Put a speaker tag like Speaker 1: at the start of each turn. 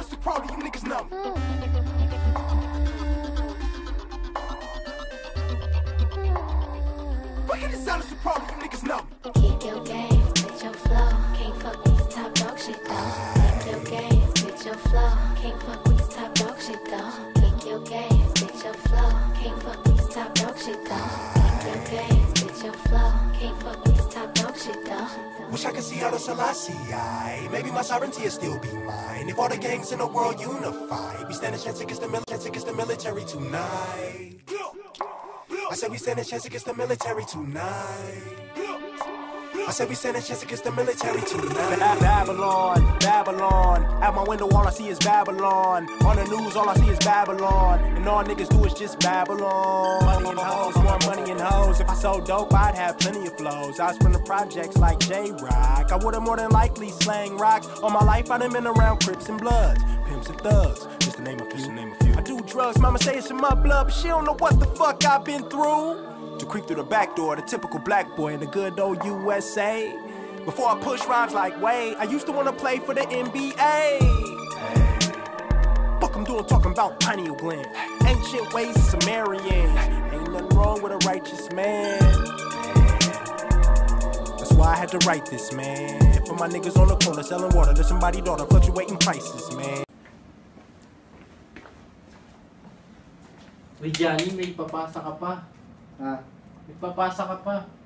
Speaker 1: niggas numb. Is honest, the problem, you niggas numb.
Speaker 2: Kick your games, bitch your flow. Can't fuck with this top dog shit though. Kick your games, bitch your flow. Can't fuck with this top dog shit though. Kick your games, bitch your flow. Can't fuck with this top dog shit though. Kick your games, bitch your flow. Can't fuck with this top dog shit though.
Speaker 1: Wish I could see out of Selassie. Maybe my sovereignty will still be mine. If all the gangs in the world unify, we stand a chance against the military, against the military tonight. I said we stand a chance against the military tonight. I said we stand a chance against the military tonight.
Speaker 3: Babylon, Babylon. At my window, all I see is Babylon. On the news, all I see is Babylon. And all niggas do is just Babylon. Money and hoes, more money and hoes. If I sold dope, I'd have plenty of flows. I was from the projects like Jay Rock. I would've more than likely slang rocks. All my life, I done been around Crips and Bloods, Pimps and Thugs. Just to name a few. Name a few. I do drugs, mama say it's in my blood, but she don't know what the fuck I've been through. To creep through the back door, the typical black boy in the good old USA. Before I push rhymes like Wade, I used to wanna play for the NBA. Fuck I'm doing talking about pineal gland. Ancient ways of Sumerians. Ain't nothing wrong with a righteous man. That's why I had to write this, man. For my niggas on the corner selling water to somebody daughter, fluctuating prices, man.
Speaker 4: Uy, Johnny, may papasa ka pa.
Speaker 5: Ha?
Speaker 4: May papasa ka pa.